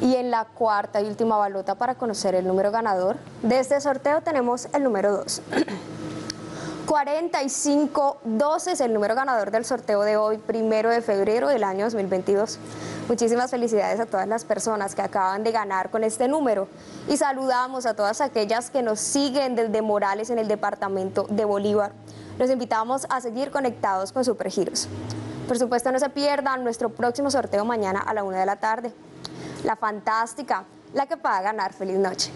Y en la cuarta y última balota para conocer el número ganador de este sorteo tenemos el número 2. 4512 es el número ganador del sorteo de hoy, primero de febrero del año 2022. Muchísimas felicidades a todas las personas que acaban de ganar con este número y saludamos a todas aquellas que nos siguen desde Morales en el departamento de Bolívar. Los invitamos a seguir conectados con Supergiros. Por supuesto, no se pierdan nuestro próximo sorteo mañana a la una de la tarde. La fantástica, la que pueda ganar. Feliz noche.